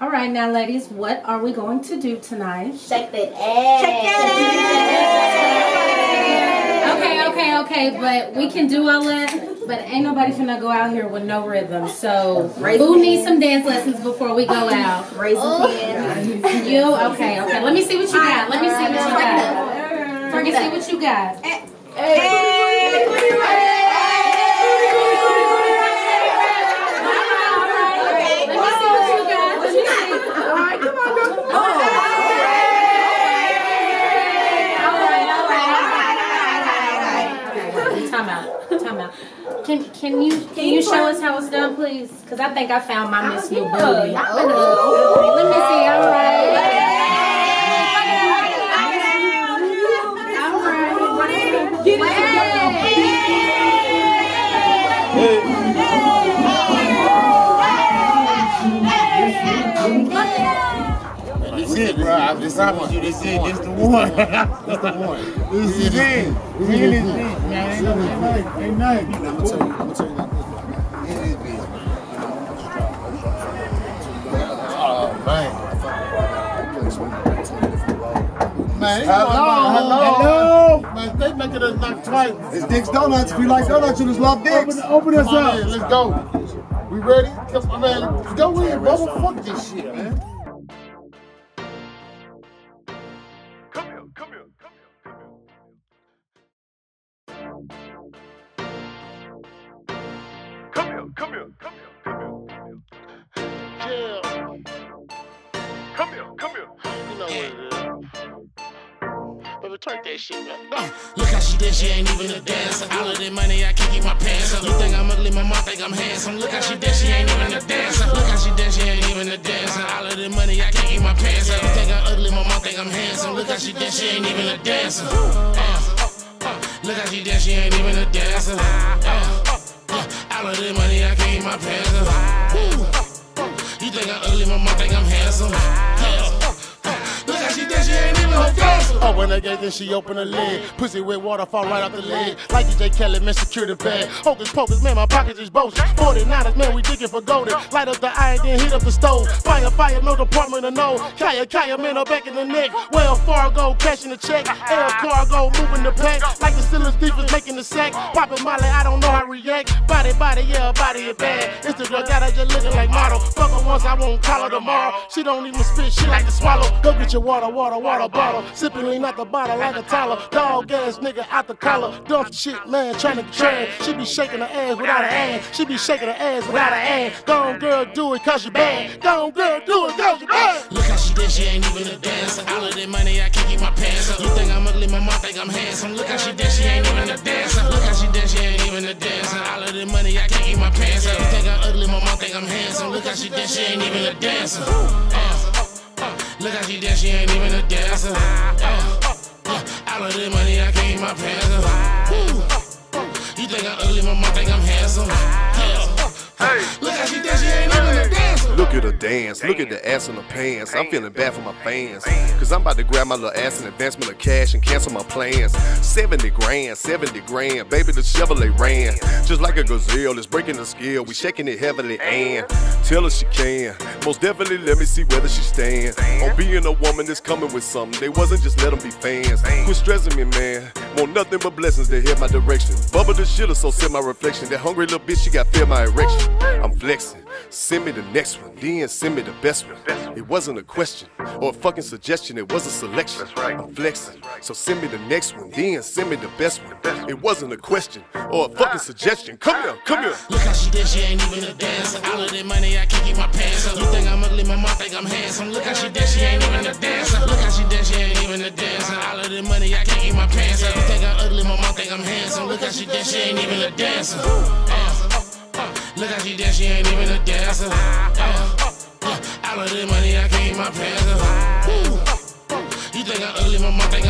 All right, now, ladies, what are we going to do tonight? Shake that ass. Shake that Okay, okay, okay, but we can do all that, but ain't nobody finna go out here with no rhythm. So, who needs some dance lessons before we go out? Raise a hand. You? Okay, okay. Let me see what you got. Let me see what you got. Let me see what you got. Let Time out. Time out. Can can you can you show us how it's done, please? Because I think I found my Miss New Booty. Let me see. All right. This it, bro. I just promise you, this it. This the one. This the one. This is it. This is it, man. Ain't nothing. Ain't nothing. I'm gonna tell you. I'm gonna tell you like this, bro. It is big. Oh man. Man, hello, hello, Man, they making us knock twice. It's Dick's Donuts. If you like donuts, you just love Dick's. Open, open us up. let's go. We ready? Come on, man. Go in, brother. Fuck this shit, man. Yeah. Come here, come here. You know what it is. Uh, look how she did, she ain't even a dancer. All of that money, I can't keep my pants up. You think I'm ugly, my mom think I'm handsome. Look how she did, she ain't even a dancer. Look how she did, she ain't even a dancer. All of that money, I can't keep my pants up. You think I'm ugly, my mom think I'm handsome. Look how she did, she ain't even a dancer. Uh, uh, look how she did, she ain't even a dancer. Uh, uh, all of that money, I my pants up. Ooh. You think I'm ugly, my mom think I'm handsome. Yeah. Look how she did, she ain't even a dancer. Oh, when I get then she open her lid. Pussy with water fall right off the lid. Like DJ Kelly, man, secure the bag. Hocus pocus, man, my pockets is boasting. 49ers, man, we digging for golden. Light up the eye, then heat up the stove. Fire, fire, no department to know. Kaya, Kaya, man, her back in the neck. Wells Fargo, cashing the check. Air cargo, moving the pack. Like the Steelers defense making the sack. Popping Molly, I don't know how to react. Body, body, yeah, body is bad. It's the girl, got her just looking like model. Fuck her once, I won't call her tomorrow. She don't even spit, she like to swallow. Go get your water, water, water bottle. Sipping lean out the bottle like a toddler. Dog ass nigga out the collar. Dump shit, man, trying to trash. She be shaking her ass without her ass. She be shaking her ass without her ass. Go on, girl, do it cause you bad. Go on, girl, do it cause you bad. Look how she did, she ain't even a dancer. All of that money, I can't keep my pants up. You think I'm ugly, my mom think I'm handsome. Look how she did, she ain't even a dancer. Look how she did, she ain't even a dancer. All of that money, I can't keep my pants up. You think I'm ugly, my mom think I'm handsome. Look how she did, she ain't even a dancer. Uh, uh, look how she dance, she ain't even a dancer. Uh, uh, all of that money, I can't keep my pants up. You think I'm ugly, my mom think I'm handsome. Yeah. Look Look at her dance, look at the ass in her pants. I'm feeling bad for my fans. Cause I'm about to grab my little ass in advancement of cash and cancel my plans. 70 grand, 70 grand. Baby, the Chevrolet ran. Just like a gazelle, it's breaking the scale. We shaking it heavily and tell her she can. Most definitely let me see whether she stands. On being a woman that's coming with something. They wasn't just let them be fans. Quit stressing me, man. Want nothing but blessings to hit my direction. Bubble the shitter, so send my reflection. That hungry little bitch, she got feel my erection. I'm flexing. Send me the next one, then send me the best one. It wasn't a question or a fucking suggestion, it was a selection. I'm flexing. So send me the next one, then send me the best one. It wasn't a question or a fucking suggestion. Come here, come here. Look how she did, she ain't even a dancer. All of that money, I can't keep my pants up. You think I'm ugly, my mom think I'm handsome. Look how she did, she ain't even a dancer. Look how she did, she ain't even a dancer. All of that money, I can't keep my pants up. You think I'm ugly, my mom think I'm handsome. Look how she did, she ain't even a dancer. Look how she did, she ain't even a dancer. Uh, uh, all of that money, I keep my pants. You think I'm ugly, my mom think.